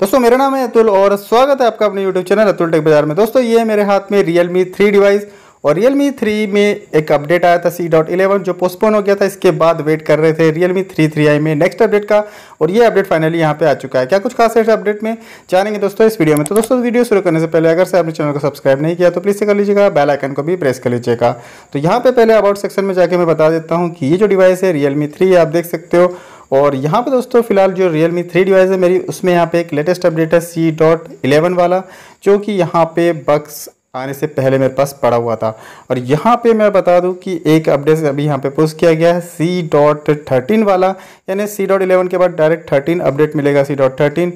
दोस्तों, मेरा नाम है अतुल और स्वागत है आपका अपने यूट्यूब चैनल अतुल टेक बाज़ार में। दोस्तों, ये मेरे हाथ में रियल मी थ्री डिवाइस और रियल मी थ्री में एक अपडेट आया था सी डॉट इलेवन जो पोस्टपोन हो गया था। इसके बाद वेट कर रहे थे Realme three three I में नेक्स्ट अपडेट का और ये अपडेट फाइनली यहाँ पे आ चुका है। क्या कुछ खास है इस अपडेट में? जानेंगे दोस्तों इस वीडियो में। तो दोस्तों वीडियो शुरू करने से पहले अगर से आपने चैनल को सब्सक्राइब नहीं किया तो प्लीज़ से कर लीजिएगा बेल आइकन को भी प्रेस कर लीजिएगा। तो यहाँ पे पहले अबाउट सेक्शन में जाके मैं बता देता हूँ कि ये जो डिवाइस है रियल मी थ्री आप देख सकते हो। और यहाँ पे दोस्तों, फ़िलहाल जो रियल मी थ्री डिवाइस है, मेरी उसमें यहाँ पे एक लेटेस्ट अपडेट है सी डॉट इलेवन वाला, जो कि यहाँ पे बक्स आने से पहले मेरे पास पड़ा हुआ था। और यहाँ पे मैं बता दूँ कि एक अपडेट अभी यहाँ पे पोस्ट किया गया है सी डॉट थर्टीन वाला, यानी सी डॉट इलेवन के बाद डायरेक्ट थर्टीन अपडेट मिलेगा सी डॉट थर्टीन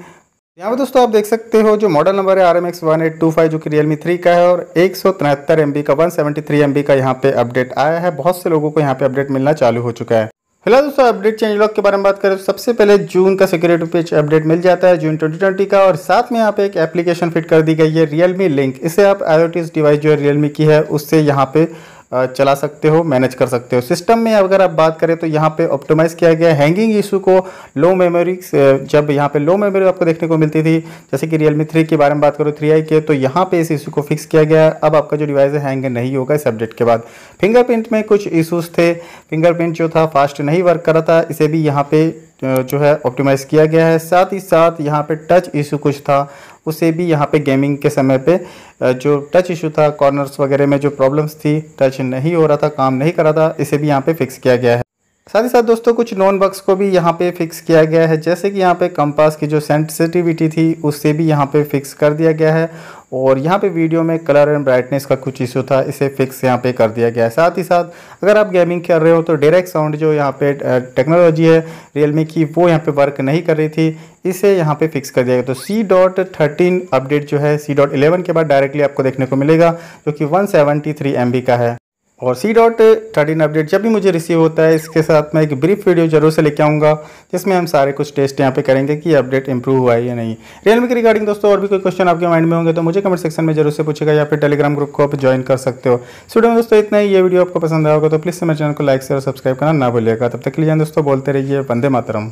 यहाँ पे दोस्तों, आप देख सकते हो जो मॉडल नंबर है R M X one eight two five जो कि रियलमी थ्री का है, और एक सौ तिहत्तर एम बी का one seventy three M B का यहाँ पे अपडेट आया है। बहुत से लोगों को यहाँ पे अपडेट मिलना चालू हो चुका है। फ़िलहाल दोस्तों अपडेट चेंज लॉक के बारे में बात करें तो सबसे पहले जून का सिक्योरिटी पेज अपडेट मिल जाता है, जून 2020 का और साथ में यहाँ पे एक एप्लीकेशन फिट कर दी गई है रियलमी लिंक इसे आप आई डिवाइस जो है रियलमी की है, उससे यहाँ पे चला सकते हो मैनेज कर सकते हो। सिस्टम में अगर आप बात करें तो यहाँ पे ऑप्टिमाइज़ किया गया हैंगिंग इशू को लो मेमोरी जब यहाँ पे लो मेमोरी आपको देखने को मिलती थी, जैसे कि रियलमी थ्री के बारे में बात करो थ्री आई के तो यहाँ पे इस इशू को फिक्स किया गया। अब आपका जो डिवाइस है हैंग नहीं होगा इस अपडेट के बाद। फिंगरप्रिंट में कुछ इशूज़ थे। फिंगरप्रिंट जो था फास्ट नहीं वर्क कर रहा था, इसे भी यहाँ पे जो है ऑप्टिमाइज़ किया गया है। साथ ही साथ यहाँ पे टच इशू कुछ था, उसे भी यहाँ पे गेमिंग के समय पे जो टच इशू था कॉर्नर्स वगैरह में जो प्रॉब्लम्स थी टच नहीं हो रहा था, काम नहीं कर रहा था, इसे भी यहाँ पे फिक्स किया गया है। साथ ही साथ दोस्तों, कुछ नॉन बक्स को भी यहाँ पे फिक्स किया गया है। जैसे कि यहाँ पे कंपास की जो सेंसिटिविटी थी, उससे भी यहाँ पे फिक्स कर दिया गया है। और यहाँ पे वीडियो में कलर एंड ब्राइटनेस का कुछ इशू था, इसे फिक्स यहाँ पे कर दिया गया है। साथ ही साथ, अगर आप गेमिंग कर रहे हो तो डायरेक्ट साउंड जो यहाँ पे टेक्नोलॉजी है रियलमी की, वो यहाँ पे वर्क नहीं कर रही थी। इसे यहाँ पे फिक्स कर दिया गया। तो सी डॉट थर्टीन अपडेट जो है सी डॉट इलेवन के बाद डायरेक्टली आपको देखने को मिलेगा, जो कि one seventy three M B का है। और सी डॉट थर्टीन अपडेट जब भी मुझे रिसीव होता है, इसके साथ मैं एक ब्रीफ वीडियो ज़रूर से लेके आऊँगा, जिसमें हम सारे कुछ टेस्ट यहाँ पे करेंगे कि अपडेट इंप्रूव हुआ है या नहीं। रियलमी के रिगार्डिंग दोस्तों, और भी कोई क्वेश्चन आपके माइंड में होंगे तो मुझे कमेंट सेक्शन में ज़रूर से पूछेगा या फिर टेलीग्राम ग्रुप को आप ज्वाइन कर सकते हो। स्टूडियो में दोस्तों, इतना ही। ये वीडियो आपको पसंद आएगा तो प्लीज़ मेरे चैनल को लाइक शेयर सब्सक्राइब करना ना भूलिएगा। तब तक के लिए दोस्तों, बोलते रहिए, वंदे मातरम।